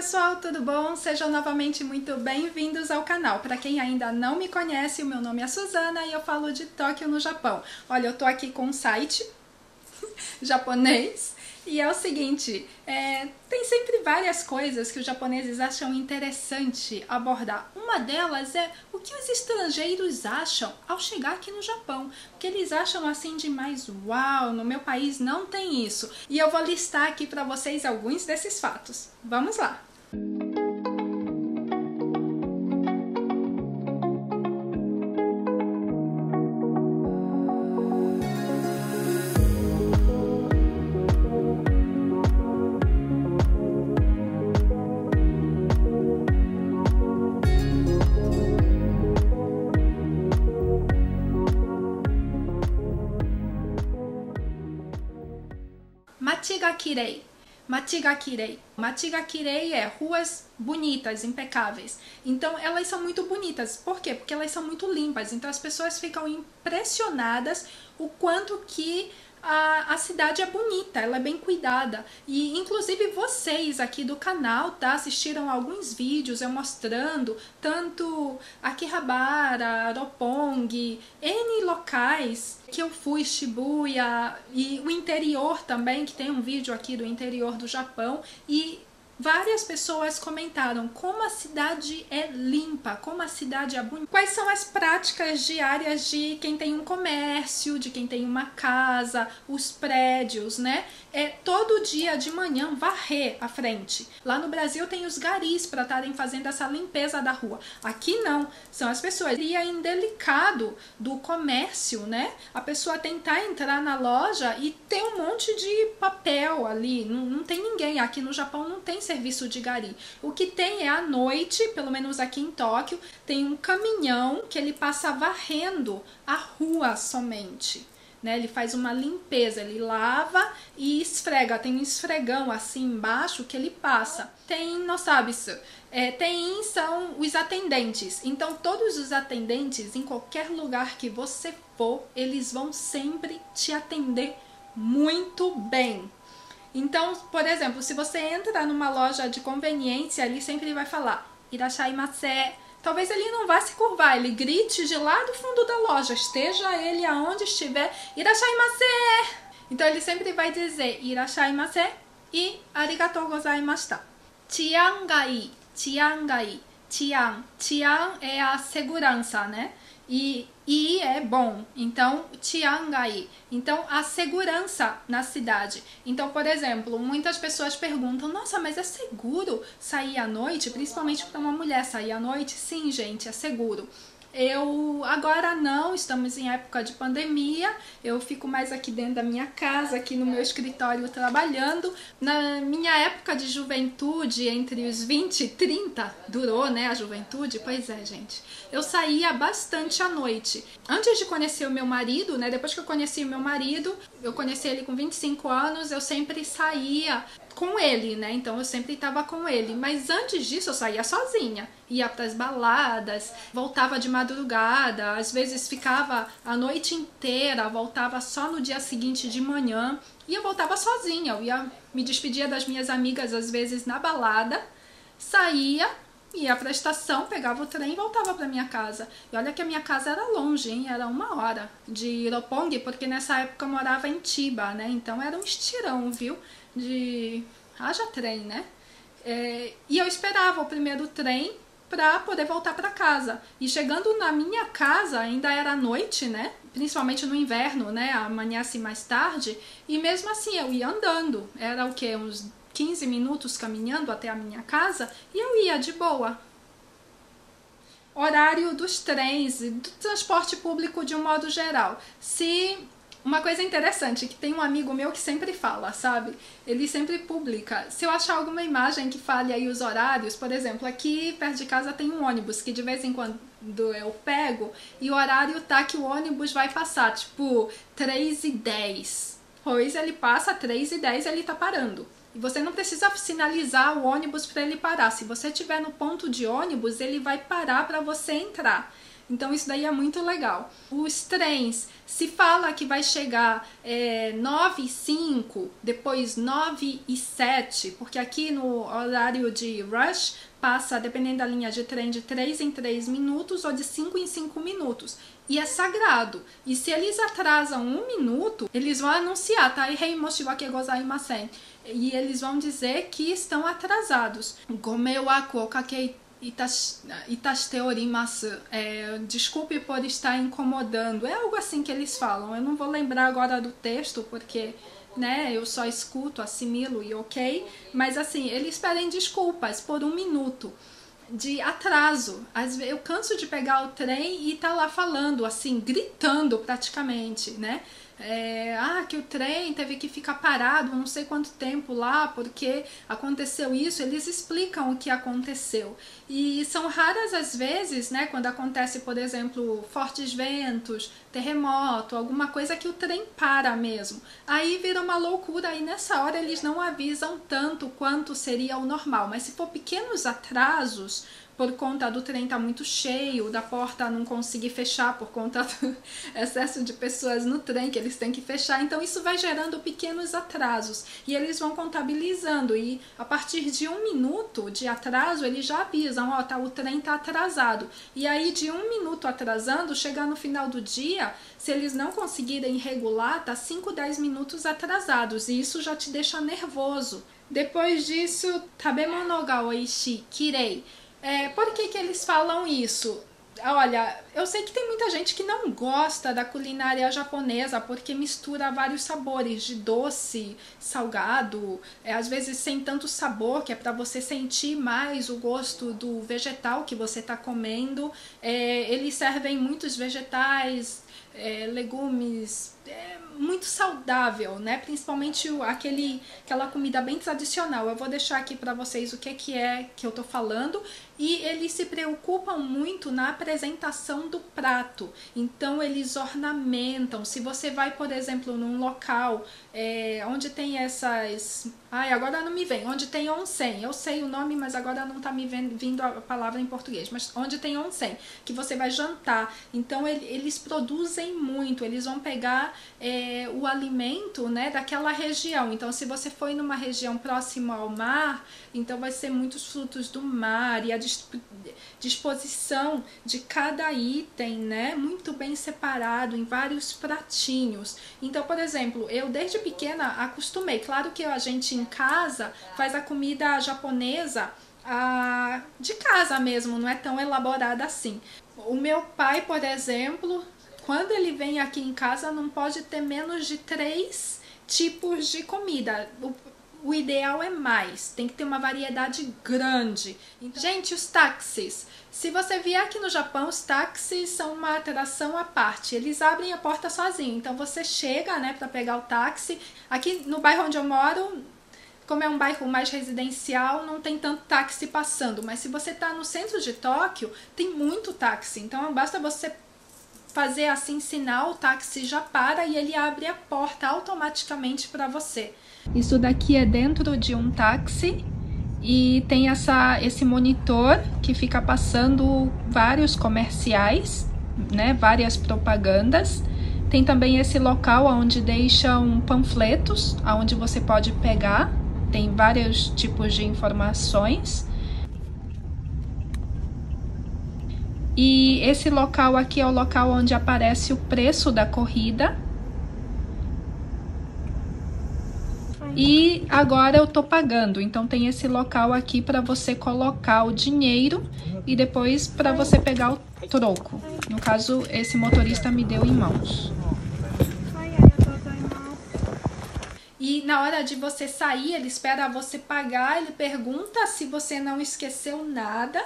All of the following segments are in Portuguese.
pessoal, tudo bom? Sejam novamente muito bem-vindos ao canal. Para quem ainda não me conhece, o meu nome é Suzana e eu falo de Tóquio, no Japão. Olha, eu tô aqui com um site japonês e é o seguinte, é, tem sempre várias coisas que os japoneses acham interessante abordar. Uma delas é o que os estrangeiros acham ao chegar aqui no Japão. O que eles acham assim de mais uau, no meu país não tem isso. E eu vou listar aqui para vocês alguns desses fatos. Vamos lá! Machigakirei. Machigakirei. Machigakirei é ruas bonitas, impecáveis. Então elas são muito bonitas. Por quê? Porque elas são muito limpas. Então as pessoas ficam impressionadas o quanto que a, a cidade é bonita, ela é bem cuidada. E inclusive vocês aqui do canal, tá? Assistiram alguns vídeos eu mostrando tanto Akihabara, Roppongi, N locais que eu fui, Shibuya e o interior também, que tem um vídeo aqui do interior do Japão. E Várias pessoas comentaram como a cidade é limpa, como a cidade é bonita. Quais são as práticas diárias de quem tem um comércio, de quem tem uma casa, os prédios, né? É todo dia de manhã varrer a frente. Lá no Brasil tem os garis para estarem fazendo essa limpeza da rua. Aqui não, são as pessoas. E é indelicado do comércio, né? A pessoa tentar entrar na loja e ter um monte de papel ali. Não, não tem ninguém. Aqui no Japão não tem serviço de gari. O que tem é à noite, pelo menos aqui em Tóquio, tem um caminhão que ele passa varrendo a rua somente. Né, ele faz uma limpeza, ele lava e esfrega. Tem um esfregão assim embaixo que ele passa. Tem, não sabe isso. É, tem são os atendentes. Então, todos os atendentes, em qualquer lugar que você for, eles vão sempre te atender muito bem. Então, por exemplo, se você entra numa loja de conveniência, ele sempre vai falar Irashaimase. Talvez ele não vá se curvar, ele grite de lá do fundo da loja, esteja ele aonde estiver, Irashaimase. Então ele sempre vai dizer Irashaimase e Arigatou gozaimashita. Tiangai, tiangai, tian. Tian é a segurança, né? E I é bom, então Tiangai. Então a segurança na cidade. Então, por exemplo, muitas pessoas perguntam: "Nossa, mas é seguro sair à noite, principalmente para uma mulher sair à noite?" Sim, gente, é seguro. Eu agora não, estamos em época de pandemia, eu fico mais aqui dentro da minha casa, aqui no meu escritório trabalhando. Na minha época de juventude, entre os 20 e 30, durou, né, a juventude? Pois é, gente. Eu saía bastante à noite. Antes de conhecer o meu marido, né, depois que eu conheci o meu marido, eu conheci ele com 25 anos, eu sempre saía com ele, né? Então eu sempre estava com ele. Mas antes disso eu saía sozinha. Ia para as baladas, voltava de madrugada, às vezes ficava a noite inteira, voltava só no dia seguinte de manhã. E eu voltava sozinha. Eu ia me despedia das minhas amigas às vezes na balada, saía, ia para a estação, pegava o trem e voltava para minha casa. E olha que a minha casa era longe, hein? Era uma hora de Iropong, porque nessa época eu morava em Tiba, né? Então era um estirão, viu? De haja trem, né? É, e eu esperava o primeiro trem para poder voltar para casa. E chegando na minha casa, ainda era noite, né? Principalmente no inverno, né? Amanhece mais tarde. E mesmo assim eu ia andando. Era o que? Uns 15 minutos caminhando até a minha casa. E eu ia de boa. Horário dos trens do transporte público de um modo geral. Se uma coisa interessante, que tem um amigo meu que sempre fala, sabe? Ele sempre publica. Se eu achar alguma imagem que fale aí os horários, por exemplo, aqui perto de casa tem um ônibus que de vez em quando eu pego e o horário tá que o ônibus vai passar, tipo 3 e 10. Pois ele passa 3 e 10 ele tá parando. E você não precisa sinalizar o ônibus para ele parar. Se você estiver no ponto de ônibus, ele vai parar para você entrar. Então isso daí é muito legal. Os trens, se fala que vai chegar é, 9 e 5, depois 9 e 7, porque aqui no horário de rush passa, dependendo da linha de trem, de 3 em 3 minutos ou de 5 em 5 minutos. E é sagrado. E se eles atrasam um minuto, eles vão anunciar, tá? E eles vão dizer que estão atrasados. Gomeu ako kakei Itashiteorimasu, é, desculpe por estar incomodando. É algo assim que eles falam. Eu não vou lembrar agora do texto, porque né, eu só escuto, assimilo e ok. Mas assim, eles pedem desculpas por um minuto de atraso. Eu canso de pegar o trem e tá lá falando, assim, gritando praticamente, né? É, ah, que o trem teve que ficar parado não sei quanto tempo lá porque aconteceu isso, eles explicam o que aconteceu. E são raras as vezes, né, quando acontece, por exemplo, fortes ventos, terremoto, alguma coisa que o trem para mesmo. Aí vira uma loucura e nessa hora eles não avisam tanto quanto seria o normal, mas se for pequenos atrasos, por conta do trem estar tá muito cheio, da porta não conseguir fechar por conta do excesso de pessoas no trem que eles têm que fechar. Então isso vai gerando pequenos atrasos e eles vão contabilizando e a partir de um minuto de atraso eles já avisam, ó, oh, tá, o trem tá atrasado. E aí de um minuto atrasando, chegar no final do dia, se eles não conseguirem regular, tá 5, 10 minutos atrasados e isso já te deixa nervoso. Depois disso, tabemonoga oishi kirei é, por que, que eles falam isso? Olha, eu sei que tem muita gente que não gosta da culinária japonesa porque mistura vários sabores de doce, salgado, é, às vezes sem tanto sabor, que é para você sentir mais o gosto do vegetal que você está comendo. É, eles servem muitos vegetais, é, legumes, é, muito saudável, né? Principalmente aquele, aquela comida bem tradicional. Eu vou deixar aqui para vocês o que, que é que eu tô falando. E eles se preocupam muito na apresentação do prato. Então eles ornamentam. Se você vai, por exemplo, num local é, onde tem essas. Ai, agora não me vem. Onde tem onsen. Eu sei o nome, mas agora não tá me vindo a palavra em português. Mas onde tem onsen, que você vai jantar. Então eles produzem muito. Eles vão pegar é, o alimento né, daquela região. Então, se você foi numa região próxima ao mar, então vai ser muitos frutos do mar e a disposição de cada item, né, muito bem separado em vários pratinhos. Então, por exemplo, eu desde pequena acostumei. Claro que a gente em casa faz a comida japonesa ah, de casa mesmo, não é tão elaborada assim. O meu pai, por exemplo, quando ele vem aqui em casa, não pode ter menos de três tipos de comida. O, o ideal é mais, tem que ter uma variedade grande. Então, gente, os táxis. Se você vier aqui no Japão, os táxis são uma atração à parte. Eles abrem a porta sozinho. Então você chega, né, para pegar o táxi. Aqui no bairro onde eu moro, como é um bairro mais residencial, não tem tanto táxi passando. Mas se você está no centro de Tóquio, tem muito táxi. Então basta você fazer assim sinal, o táxi já para e ele abre a porta automaticamente para você. Isso daqui é dentro de um táxi e tem essa, esse monitor que fica passando vários comerciais, né, várias propagandas. Tem também esse local onde deixam panfletos, onde você pode pegar, tem vários tipos de informações. E esse local aqui é o local onde aparece o preço da corrida. E agora eu tô pagando, então tem esse local aqui para você colocar o dinheiro e depois para você pegar o troco. No caso, esse motorista me deu em mãos. E na hora de você sair, ele espera você pagar, ele pergunta se você não esqueceu nada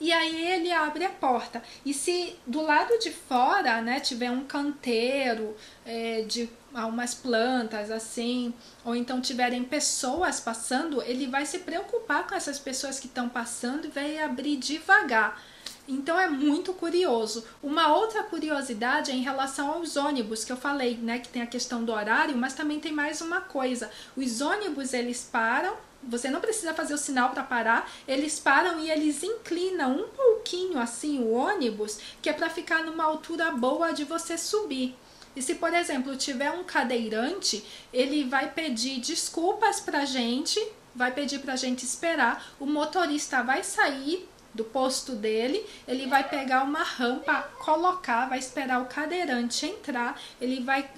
e aí ele abre a porta. E se do lado de fora, né, tiver um canteiro é, de algumas plantas assim, ou então tiverem pessoas passando, ele vai se preocupar com essas pessoas que estão passando e vai abrir devagar. Então é muito curioso. Uma outra curiosidade é em relação aos ônibus que eu falei, né, que tem a questão do horário, mas também tem mais uma coisa. Os ônibus eles param você não precisa fazer o sinal para parar, eles param e eles inclinam um pouquinho assim o ônibus, que é para ficar numa altura boa de você subir. E se, por exemplo, tiver um cadeirante, ele vai pedir desculpas pra gente, vai pedir pra gente esperar, o motorista vai sair do posto dele, ele vai pegar uma rampa, colocar, vai esperar o cadeirante entrar, ele vai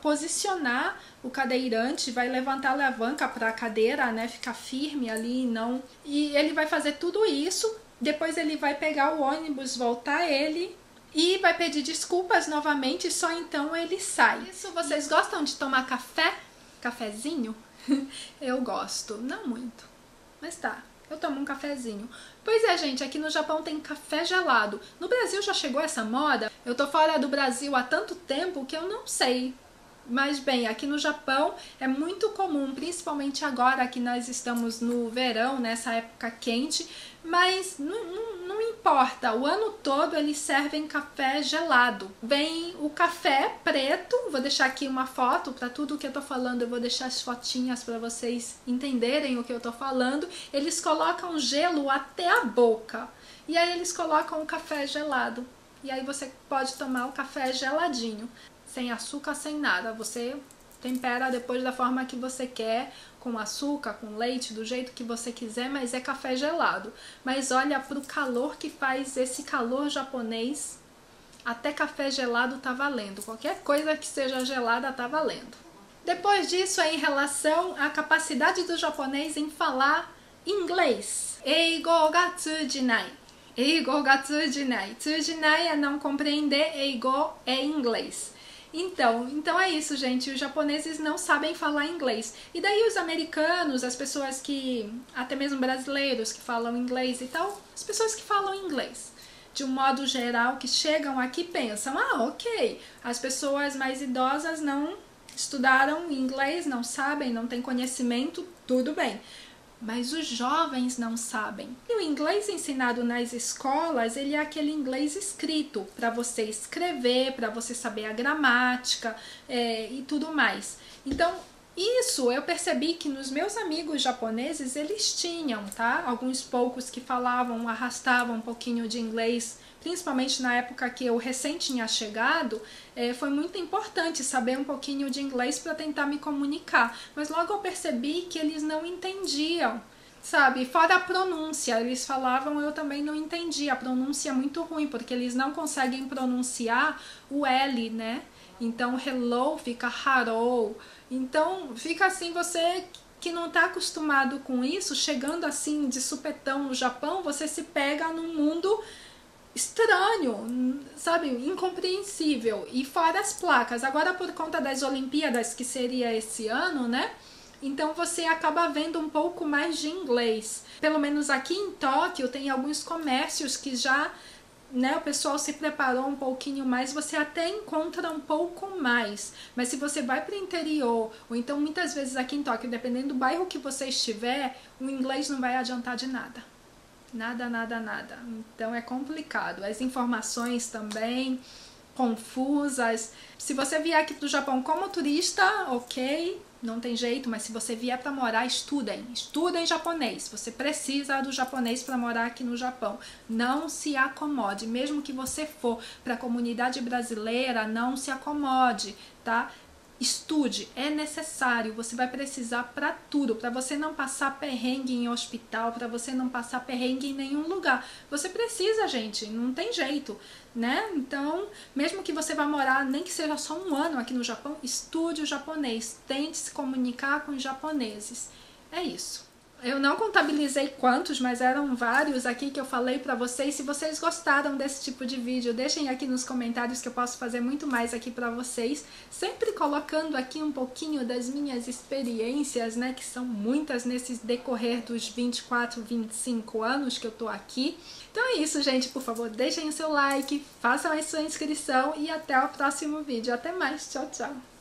posicionar o cadeirante, vai levantar a alavanca para a cadeira, né, ficar firme ali, não. E ele vai fazer tudo isso. Depois ele vai pegar o ônibus, voltar ele e vai pedir desculpas novamente, só então ele sai. Isso, vocês gostam de tomar café? Cafezinho? Eu gosto, não muito. Mas tá, eu tomo um cafezinho. Pois é, gente, aqui no Japão tem café gelado. No Brasil já chegou essa moda? Eu tô fora do Brasil há tanto tempo que eu não sei. Mas bem, aqui no Japão é muito comum, principalmente agora que nós estamos no verão, nessa época quente, mas não, não, importa, o ano todo eles servem café gelado. Vem o café preto, vou deixar aqui uma foto para tudo que eu tô falando, eu vou deixar as fotinhas para vocês entenderem o que eu tô falando. Eles colocam gelo até a boca e aí eles colocam o café gelado. E aí você pode tomar o café geladinho sem açúcar, sem nada. Você tempera depois da forma que você quer, com açúcar, com leite, do jeito que você quiser, mas é café gelado. Mas olha para o calor que faz esse calor japonês. Até café gelado tá valendo. Qualquer coisa que seja gelada tá valendo. Depois disso, é em relação à capacidade do japonês em falar inglês. Eigo ga tsujinai. Eigo ga tsujinai. Tsujinai é não compreender, eigo é inglês. Então, então é isso, gente. Os japoneses não sabem falar inglês. E daí os americanos, as pessoas que, até mesmo brasileiros que falam inglês e tal, as pessoas que falam inglês, de um modo geral, que chegam aqui pensam, ah, ok, as pessoas mais idosas não estudaram inglês, não sabem, não têm conhecimento, tudo bem mas os jovens não sabem. E o inglês ensinado nas escolas, ele é aquele inglês escrito, para você escrever, para você saber a gramática é, e tudo mais. Então, isso eu percebi que nos meus amigos japoneses eles tinham, tá? Alguns poucos que falavam, arrastavam um pouquinho de inglês principalmente na época que eu recém tinha chegado, é, foi muito importante saber um pouquinho de inglês para tentar me comunicar. Mas logo eu percebi que eles não entendiam, sabe? Fora a pronúncia, eles falavam, eu também não entendi. A pronúncia é muito ruim, porque eles não conseguem pronunciar o L, né? Então, hello fica harou. Então, fica assim, você que não está acostumado com isso, chegando assim de supetão no Japão, você se pega num mundo estranho, sabe, incompreensível. E fora as placas. Agora por conta das Olimpíadas que seria esse ano, né? Então você acaba vendo um pouco mais de inglês. Pelo menos aqui em Tóquio tem alguns comércios que já, né, o pessoal se preparou um pouquinho mais, você até encontra um pouco mais. Mas se você vai para o interior, ou então muitas vezes aqui em Tóquio, dependendo do bairro que você estiver, o inglês não vai adiantar de nada. Nada, nada, nada. Então é complicado. As informações também confusas. Se você vier aqui do Japão como turista, ok, não tem jeito, mas se você vier para morar, estudem. Estudem japonês. Você precisa do japonês para morar aqui no Japão. Não se acomode, mesmo que você for para a comunidade brasileira, não se acomode, tá? Estude, é necessário, você vai precisar para tudo, para você não passar perrengue em hospital, para você não passar perrengue em nenhum lugar. Você precisa, gente, não tem jeito, né? Então, mesmo que você vá morar, nem que seja só um ano aqui no Japão, estude o japonês, tente se comunicar com os japoneses. É isso. Eu não contabilizei quantos, mas eram vários aqui que eu falei para vocês. Se vocês gostaram desse tipo de vídeo, deixem aqui nos comentários que eu posso fazer muito mais aqui para vocês. Sempre colocando aqui um pouquinho das minhas experiências, né, que são muitas nesse decorrer dos 24, 25 anos que eu tô aqui. Então é isso, gente. Por favor, deixem o seu like, façam a sua inscrição e até o próximo vídeo. Até mais. Tchau, tchau.